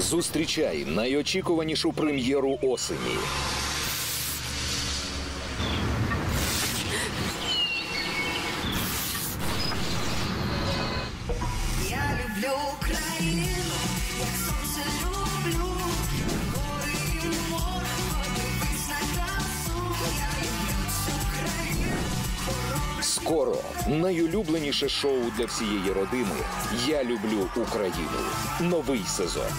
Зустрічай найочікуванішу прем'єру осені. Я люблю Україну, як сонце люблю, гори і море, подивись на красу. Я люблю цю країну, Скоро найулюбленіше шоу для всієї родини. Я люблю Україну. Новий сезон.